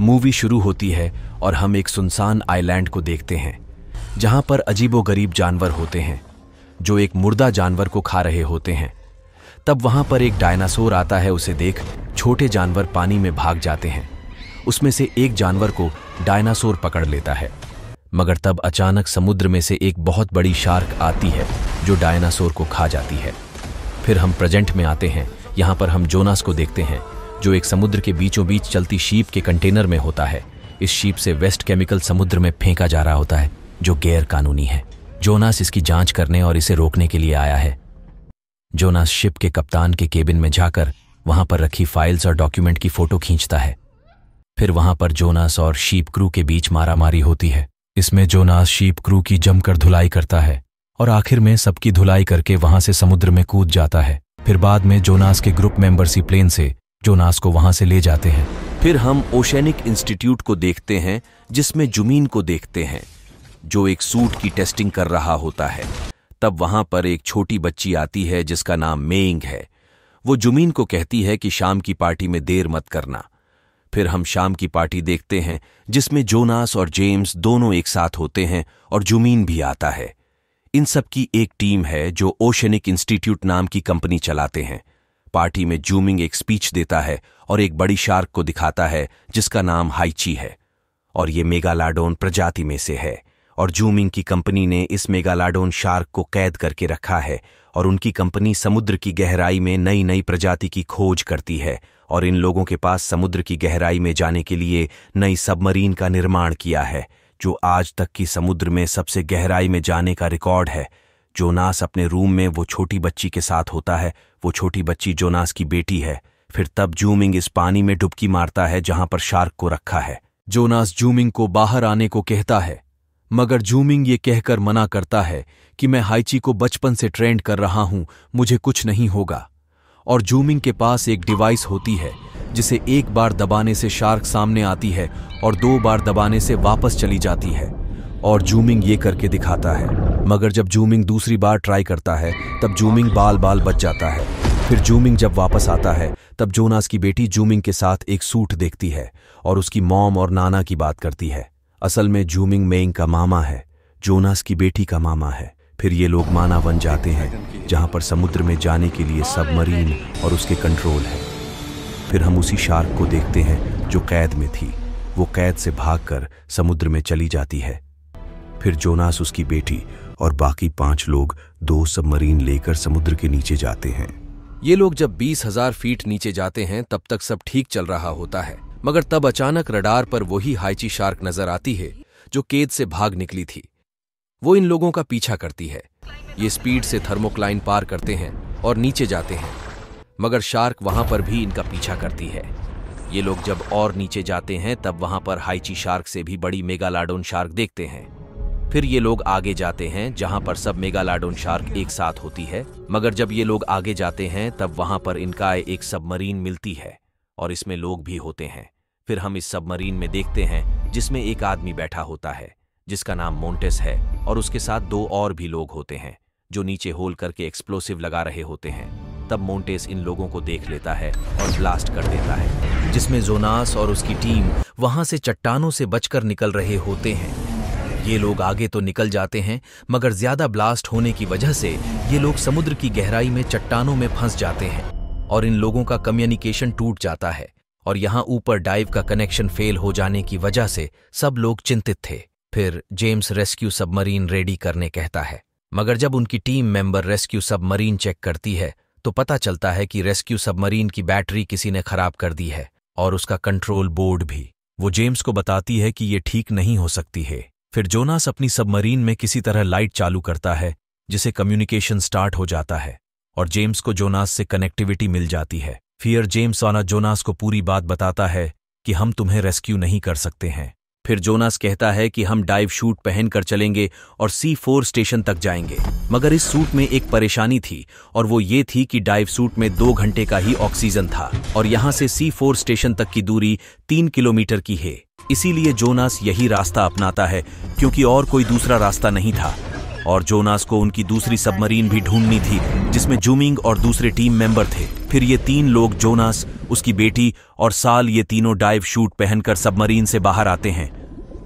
Movie शुरू होती है और हम एक सुनसान आइलैंड को देखते हैं, जहाँ पर अजीबो गरीब जानवर होते हैं, जो एक मुर्दा जानवर को खा रहे होते हैं। तब वहाँ पर एक डायनासोर आता है, उसे देख छोटे जानवर पानी में भाग जाते हैं। उसमें से एक जानवर को डायनासोर पकड़ लेता है। मगर तब अचानक समुद्र में से एक बहुत बड़ी शार्क आती है, जो डायनासोर को खा जाती है। फिर हम प्रेजेंट में आते हैं, यहाँ पर हम जोनास को देखते हैं जो एक समुद्र के बीचों बीच चलती शीप के कंटेनर में होता है। इस शीप से वेस्ट केमिकल समुद्र में फेंका जा रहा होता है, जो गैर कानूनी है। जोनास इसकी जाँच करने और इसे रोकने के लिए आया है। जोनास शिप के कप्तान के केबिन में जाकर वहाँ पर रखी फाइल्स और डॉक्यूमेंट की फ़ोटो खींचता है। फिर वहाँ पर जोनास और शीप क्रू के बीच मारामारी होती है। इसमें जोनास शीप क्रू की जमकर धुलाई करता है और आखिर में सबकी धुलाई करके वहाँ से समुद्र में कूद जाता है। फिर बाद में जोनास के ग्रुप मेंबर सी प्लेन से जोनास को वहाँ से ले जाते हैं। फिर हम ओशेनिक इंस्टीट्यूट को देखते हैं, जिसमें जुमीन को देखते हैं, जो एक सूट की टेस्टिंग कर रहा होता है। तब वहाँ पर एक छोटी बच्ची आती है, जिसका नाम मेंग है। वो जुमीन को कहती है कि शाम की पार्टी में देर मत करना। फिर हम शाम की पार्टी देखते हैं, जिसमें जोनास और जेम्स दोनों एक साथ होते हैं और जुमीन भी आता है। इन सब की एक टीम है, जो ओशनिक इंस्टीट्यूट नाम की कंपनी चलाते हैं। पार्टी में जूमिंग एक स्पीच देता है और एक बड़ी शार्क को दिखाता है, जिसका नाम हाइची है। और ये मेगालाडोन प्रजाति में से है। और जूमिंग की कंपनी ने इस मेगालाडोन शार्क को कैद करके रखा है और उनकी कंपनी समुद्र की गहराई में नई नई प्रजाति की खोज करती है और इन लोगों के पास समुद्र की गहराई में जाने के लिए नई सबमरीन का निर्माण किया है, जो आज तक की समुद्र में सबसे गहराई में जाने का रिकॉर्ड है जोनास अपने रूम में वो छोटी बच्ची के साथ होता है वो छोटी बच्ची जोनास की बेटी है, फिर तब जूमिंग इस पानी में डुबकी मारता है जहाँ पर शार्क को रखा है। जोनास जूमिंग को बाहर आने को कहता है, मगर जूमिंग ये कहकर मना करता है कि मैं हाइची को बचपन से ट्रेंड कर रहा हूँ, मुझे कुछ नहीं होगा। और जूमिंग के पास एक डिवाइस होती है, जिसे एक बार दबाने से शार्क सामने आती है और दो बार दबाने से वापस चली जाती है। और जूमिंग ये करके दिखाता है। मगर जब जूमिंग दूसरी बार ट्राई करता है, तब जूमिंग बाल बाल बच जाता है। फिर जूमिंग जब वापस आता है, तब जोनास की बेटी जूमिंग के साथ एक सूट देखती है और उसकी मॉम और नाना की बात करती है। असल में जूमिंग मेंग का मामा है, जोनास की बेटी का मामा है। फिर ये लोग माना बन जाते हैं, जहाँ पर समुद्र में जाने के लिए सबमरीन और उसके कंट्रोल है। फिर हम उसी शार्क को देखते हैं, जो कैद में थी। वो कैद से भागकर समुद्र में चली जाती है। फिर जोनास उसकी बेटी और बाकी पाँच लोग दो सबमरीन लेकर समुद्र के नीचे जाते हैं। ये लोग जब बीस हज़ार फीट नीचे जाते हैं, तब तक सब ठीक चल रहा होता है। मगर तब अचानक रडार पर वही हाइची शार्क नज़र आती है, जो केद से भाग निकली थी। वो इन लोगों का पीछा करती है। ये स्पीड से थर्मोक्लाइन पार करते हैं और नीचे जाते हैं। मगर शार्क वहाँ पर भी इनका पीछा करती है। ये लोग जब और नीचे जाते हैं, तब वहाँ पर हाइची शार्क से भी बड़ी मेगालाडोन शार्क देखते हैं। फिर ये लोग आगे जाते हैं, जहाँ पर सब मेगालाडोन शार्क एक साथ होती है। मगर जब ये लोग आगे जाते हैं, तब वहाँ पर इनका एक सबमरीन मिलती है, और इसमें लोग भी होते हैं। फिर हम इस सबमरीन में देखते हैं, जिसमें एक आदमी बैठा होता है, जिसका नाम मोन्टेस है, और उसके साथ दो और भी लोग होते हैं, जो नीचे होल करके एक्सप्लोसिव लगा रहे होते हैं। तब मोन्टेस इन लोगों को देख लेता है और ब्लास्ट कर देता है, जिसमें जोनास और उसकी टीम वहाँ से चट्टानों से बचकर निकल रहे होते हैं। ये लोग आगे तो निकल जाते हैं, मगर ज़्यादा ब्लास्ट होने की वजह से ये लोग समुद्र की गहराई में चट्टानों में फंस जाते हैं और इन लोगों का कम्युनिकेशन टूट जाता है और यहाँ ऊपर डाइव का कनेक्शन फेल हो जाने की वजह से सब लोग चिंतित थे। फिर जेम्स रेस्क्यू सबमरीन रेडी करने कहता है। मगर जब उनकी team member rescue submarine check करती है तो पता चलता है कि रेस्क्यू सबमरीन की बैटरी किसी ने खराब कर दी है और उसका कंट्रोल बोर्ड भी। वो जेम्स को बताती है कि ये ठीक नहीं हो सकती है। फिर जोनास अपनी सबमरीन में किसी तरह लाइट चालू करता है, जिसे कम्युनिकेशन स्टार्ट हो जाता है, और जेम्स को जोनास से कनेक्टिविटी मिल जाती है। फियर जेम्स आना जोनास को पूरी बात बताता है कि हम तुम्हें रेस्क्यू नहीं कर सकते हैं। फिर जोनास कहता है कि हम डाइव शूट पहनकर चलेंगे और सी फोर स्टेशन तक जाएँगे। मगर इस सूट में एक परेशानी थी, और वो ये थी कि डाइव सूट में दो घंटे का ही ऑक्सीजन था, और यहाँ से सी फोर स्टेशन तक की दूरी तीन किलोमीटर की है। इसीलिए जोनास यही रास्ता अपनाता है, क्योंकि और कोई दूसरा रास्ता नहीं था। और जोनास को उनकी दूसरी सबमरीन भी ढूंढनी थी, जिसमें जूमिंग और दूसरे टीम मेंबर थे। फिर ये तीन लोग, जोनास, उसकी बेटी और साल, ये तीनों डाइव शूट पहनकर सबमरीन से बाहर आते हैं।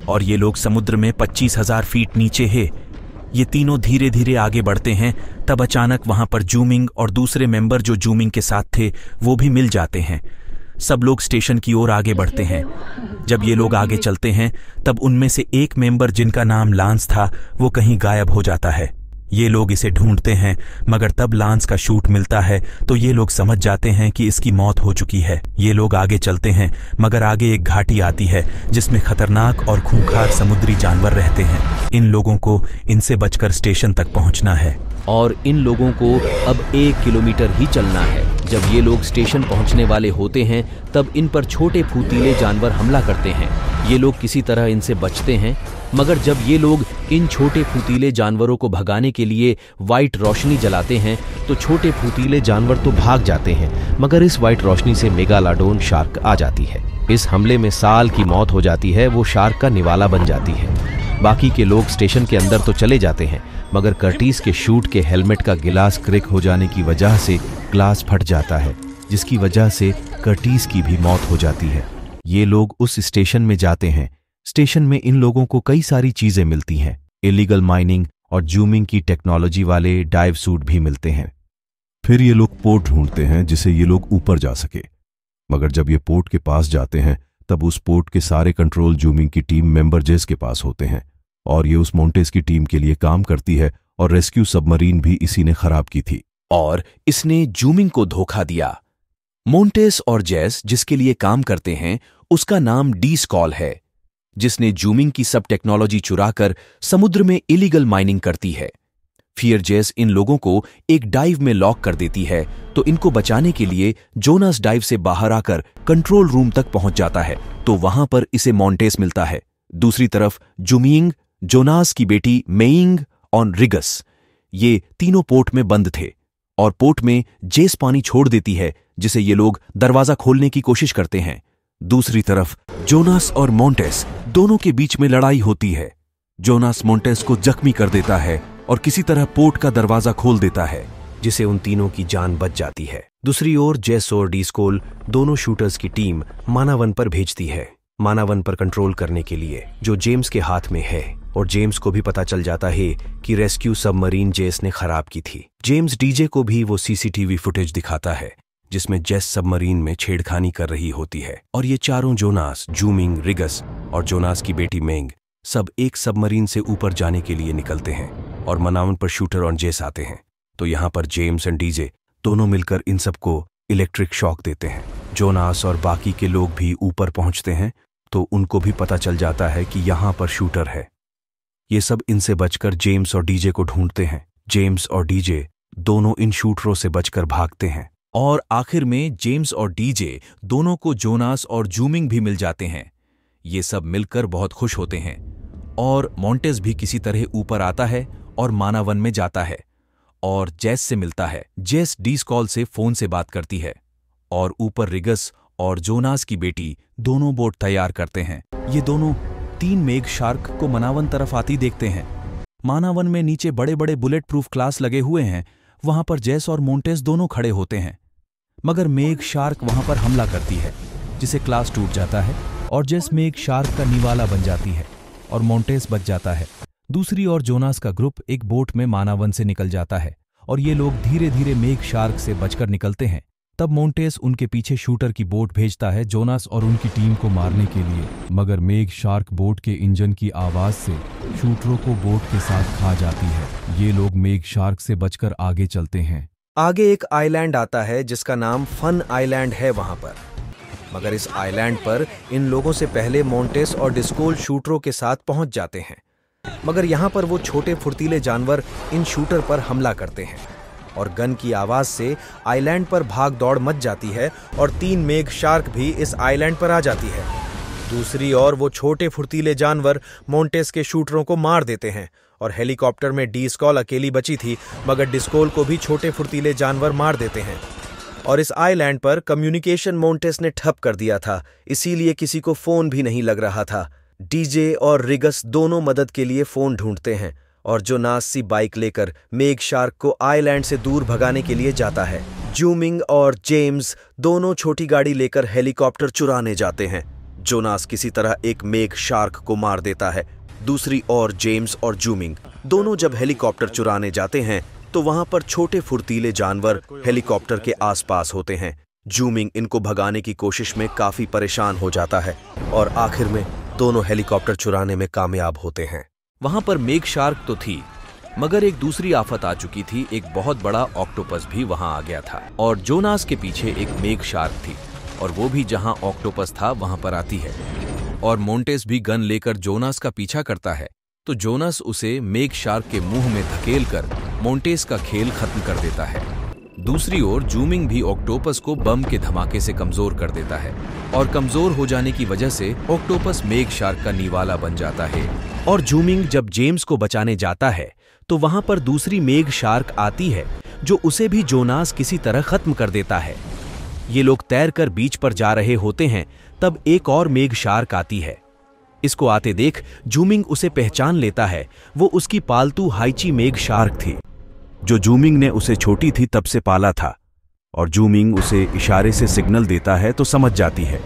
और ये लोग समुद्र में पच्चीस हज़ार फीट नीचे है। ये तीनों धीरे धीरे आगे बढ़ते हैं, तब अचानक वहाँ पर जूमिंग और दूसरे मेंबर जो जूमिंग के साथ थे, वो भी मिल जाते हैं। सब लोग स्टेशन की ओर आगे बढ़ते हैं। जब ये लोग आगे चलते हैं, तब उनमें से एक मेंबर जिनका नाम लांस था, वो कहीं गायब हो जाता है। ये लोग इसे ढूंढते हैं, मगर तब लांस का शूट मिलता है तो ये लोग समझ जाते हैं कि इसकी मौत हो चुकी है। ये लोग आगे चलते हैं, मगर आगे एक घाटी आती है, जिसमें खतरनाक और खूंखार समुद्री जानवर रहते हैं। इन लोगों को इनसे बचकर स्टेशन तक पहुँचना है। और इन लोगों को अब एक किलोमीटर ही चलना है। जब ये लोग स्टेशन पहुँचने वाले होते हैं, तब इन पर छोटे फूतीले जानवर हमला करते हैं। ये लोग किसी तरह इनसे बचते हैं मगर जब ये लोग इन छोटे फूतीले जानवरों को भगाने के लिए वाइट रोशनी जलाते हैं तो छोटे फूतीले जानवर तो भाग जाते हैं, मगर इस वाइट रोशनी से मेगालाडोन शार्क आ जाती है। इस हमले में साल की मौत हो जाती है, वो शार्क का निवाला बन जाती है। बाकी के लोग स्टेशन के अंदर तो चले जाते हैं, मगर कर्टीस के शूट के हेलमेट का गिलास क्रिक हो जाने की वजह से ग्लास फट जाता है, जिसकी वजह से कर्टीस की भी मौत हो जाती है। ये लोग उस स्टेशन में जाते हैं स्टेशन में इन लोगों को कई सारी चीज़ें मिलती हैं। इलीगल माइनिंग और जूमिंग की टेक्नोलॉजी वाले डाइव सूट भी मिलते हैं। फिर ये लोग पोर्ट ढूंढते हैं जिसे ये लोग ऊपर जा सके। मगर जब ये पोर्ट के पास जाते हैं, तब उस पोर्ट के सारे कंट्रोल जूमिंग की टीम मेंबर जेस के पास होते हैं। और ये उस मोन्टेस की टीम के लिए काम करती है और रेस्क्यू सबमरीन भी इसी ने खराब की थी। और इसने जूमिंग को धोखा दिया। मोन्टेस और जैस जिसके लिए काम करते हैं, उसका नाम डी स्कॉल है। जिसने जूमिंग की सब टेक्नोलॉजी चुराकर समुद्र में इलीगल माइनिंग करती है। फियर जेस इन लोगों को एक डाइव में लॉक कर देती है तो इनको बचाने के लिए जोनास डाइव से बाहर आकर कंट्रोल रूम तक पहुँच जाता है तो वहाँ पर इसे मॉन्टेस मिलता है। दूसरी तरफ़, जुमिंग, जोनास की बेटी मेइंग और रिगस, ये तीनों पोर्ट में बंद थे, और पोर्ट में जेस पानी छोड़ देती है, जिसे ये लोग दरवाज़ा खोलने की कोशिश करते हैं। दूसरी तरफ़, जोनास और मोन्टेस दोनों के बीच में लड़ाई होती है। जोनास मोन्टेस को जख्मी कर देता है और किसी तरह पोर्ट का दरवाज़ा खोल देता है, जिसे उन तीनों की जान बच जाती है। दूसरी ओर, जेस और डीस्कोल दोनों शूटर्स की टीम मानावन पर भेजती है, मानावन पर कंट्रोल करने के लिए, जो जेम्स के हाथ में है। और जेम्स को भी पता चल जाता है कि रेस्क्यू सबमरीन जेस ने खराब की थी। जेम्स डीजे को भी वो सीसीटीवी फुटेज दिखाता है। जिसमें जेस सबमरीन में छेड़खानी कर रही होती है। और ये चारों जोनास, जूमिंग, रिगस और जोनास की बेटी मेंग, सब एक सबमरीन से ऊपर जाने के लिए निकलते हैं और मनावन पर शूटर और जेस आते हैं। तो यहाँ पर जेम्स एंड डीजे दोनों मिलकर इन सबको इलेक्ट्रिक शॉक देते हैं। जोनास और बाकी के लोग भी ऊपर पहुँचते हैं तो उनको भी पता चल जाता है कि यहाँ पर शूटर है। ये सब इनसे बचकर जेम्स और डीजे को ढूंढते हैं। जेम्स और डीजे दोनों इन शूटरों से बचकर भागते हैं। और आखिर में जेम्स और डीजे दोनों को जोनास और जूमिंग भी मिल जाते हैं। ये सब मिलकर बहुत खुश होते हैं। और मॉन्टेस भी किसी तरह ऊपर आता है और मानावन में जाता है। और जैस से मिलता है। जेस डी कॉल से फ़ोन से बात करती है। और ऊपर रिगस और जोनास की बेटी दोनों बोट तैयार करते हैं। ये दोनों तीन मेघ शार्क को मनावन तरफ़ आती देखते हैं। मानावन में नीचे बड़े बड़े बुलेट प्रूफ क्लास लगे हुए हैं। वहाँ पर जैस और मोन्टेस दोनों खड़े होते हैं। मगर मेघ शार्क वहाँ पर हमला करती है, जिसे क्लास टूट जाता है और जैस मेघ शार्क का निवाला बन जाती है और मोन्टेस बच जाता है। दूसरी ओर जोनास का ग्रुप एक बोट में मानावन से निकल जाता है और ये लोग धीरे धीरे मेघ शार्क से बचकर निकलते हैं। तब मोन्टेस उनके पीछे शूटर की बोट भेजता है जोनास और उनकी टीम को मारने के लिए। मगर मेघ शार्क बोट के इंजन की आवाज़ से शूटरों को बोट के साथ खा जाती है। ये लोग मेघ शार्क से बचकर आगे चलते हैं। आगे एक आइलैंड आता है, जिसका नाम फन आइलैंड है वहाँ पर। मगर इस आइलैंड पर इन लोगों से पहले मोन्टेस और डिस्कोल शूटरों के साथ पहुँच जाते हैं। मगर यहाँ पर वो छोटे फुर्तीले जानवर इन शूटर पर हमला करते हैं। और गन की आवाज़ से आइलैंड पर भाग दौड़ मच जाती है और तीन मेघ शार्क भी इस आइलैंड पर आ जाती है। दूसरी ओर वो छोटे फुर्तीले जानवर मोन्टेस के शूटरों को मार देते हैं। और हेलीकॉप्टर में डिस्कॉल अकेली बची थी, मगर डिस्कोल को भी छोटे फुर्तीले जानवर मार देते हैं। और इस आइलैंड पर कम्युनिकेशन मोन्टेस ने ठप कर दिया था, इसीलिए किसी को फ़ोन भी नहीं लग रहा था। डीजे और रिगस दोनों मदद के लिए फ़ोन ढूंढते हैं, और जोनास सी बाइक लेकर मेघ शार्क को आइलैंड से दूर भगाने के लिए जाता है, जूमिंग और जेम्स दोनों छोटी गाड़ी लेकर हेलीकॉप्टर चुराने जाते हैं जोनास किसी तरह एक मेघ शार्क को मार देता है दूसरी ओर जेम्स और जूमिंग। दोनों जब हेलीकॉप्टर चुराने जाते हैं तो वहाँ पर छोटे फुर्तीले जानवर हेलीकॉप्टर के आसपास होते हैं। जूमिंग इनको भगाने की कोशिश में काफ़ी परेशान हो जाता है और आखिर में दोनों हेलीकॉप्टर चुराने में कामयाब होते हैं। वहाँ पर मेघ शार्क तो थी, मगर एक दूसरी आफत आ चुकी थी, एक बहुत बड़ा ऑक्टोपस भी वहाँ आ गया था। और जोनास के पीछे एक मेघ शार्क थी, और वो भी जहाँ ऑक्टोपस था, वहाँ पर आती है। और मोन्टेस भी गन लेकर जोनास का पीछा करता है तो जोनास उसे मेघ शार्क के मुँह में धकेल कर मोन्टेस का खेल खत्म कर देता है। दूसरी ओर, जूमिंग भी ऑक्टोपस को बम के धमाके से कमज़ोर कर देता है, और कमज़ोर हो जाने की वजह से ऑक्टोपस मेघ शार्क का निवाला बन जाता है, और जूमिंग जब जेम्स को बचाने जाता है तो वहाँ पर दूसरी मेघ शार्क आती है, जो उसे भी जोनास किसी तरह खत्म कर देता है। ये लोग तैरकर बीच पर जा रहे होते हैं तब एक और मेघ शार्क आती है। इसको आते देख जूमिंग उसे पहचान लेता है। वो उसकी पालतू हाइची मेघ शार्क थी। जो जूमिंग ने उसे छोटी थी तब से पाला था। और जूमिंग उसे इशारे से सिग्नल देता है तो समझ जाती है।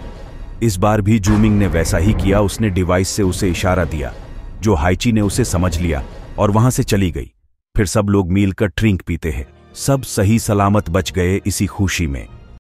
इस बार भी जूमिंग ने वैसा ही किया। उसने डिवाइस से उसे इशारा दिया, जो हाइची ने उसे समझ लिया और वहाँ से चली गई। फिर सब लोग मिलकर ड्रिंक पीते हैं। सब सही सलामत बच गए इसी खुशी में।